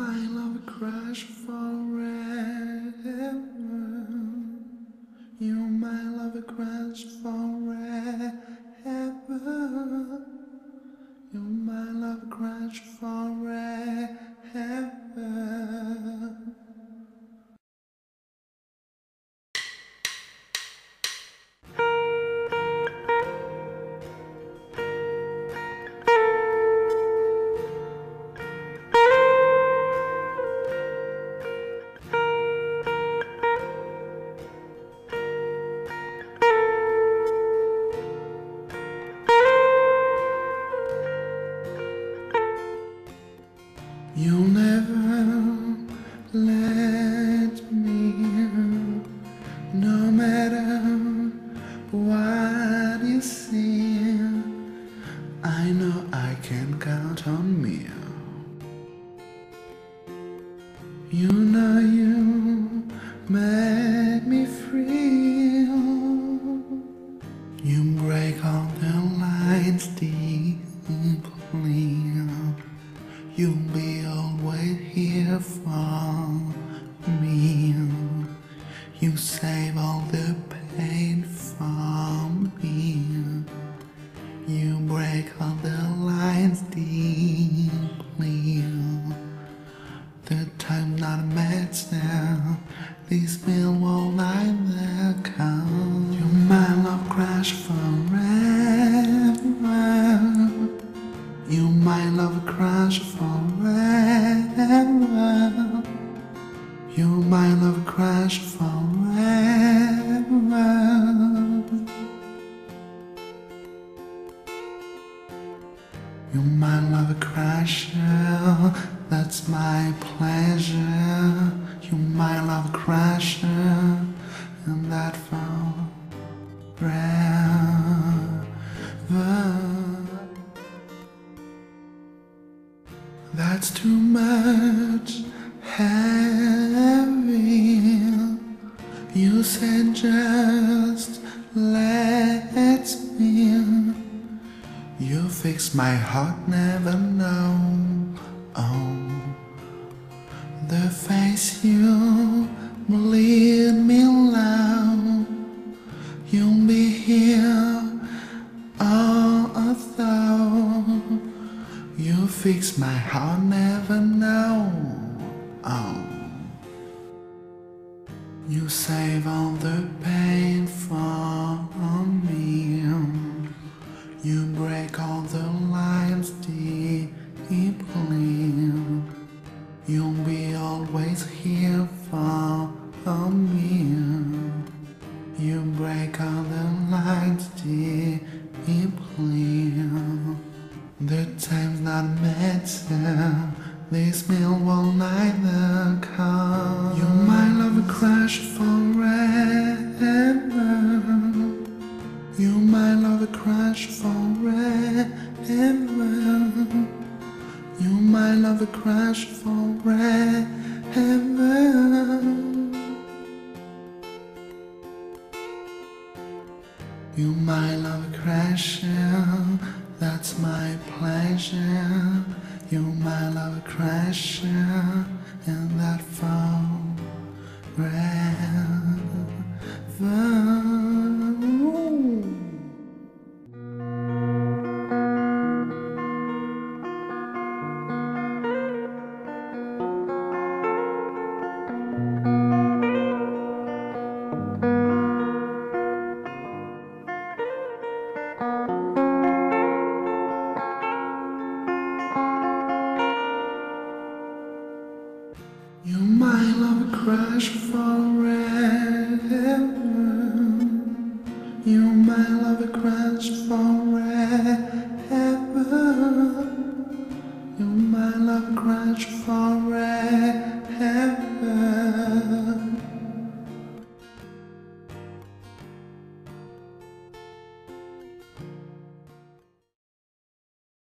my love crush forever. You my love crush forever. You my love crush forever. You'll never let me, no matter what you see. I know I can count on me. You know you make me free. You break all the lines. You save all the pain from me. You break all the lines deeply. The time not matter. This meal will neither come. You my love crash forever. You my love crash forever. You my love crash forever. You my love crasher, that's my pleasure. You my love crasher, and that forever. That's too much heavy. You said just let me. You fix my heart, never know. Oh, the face you bleed me low. You'll be here, although you fix my heart, never know. You save all the pain from me. You break all the lines deeply. You'll be always here for me. You break all the lines deeply. The time's not matter. This meal will neither come. You might love a crash forever. You might love a crash forever. You might love a crash forever. You my love crasher, that's my pleasure. You my love crasher, and that forever. You might love crush forever. You might love crush forever. You might love crush forever.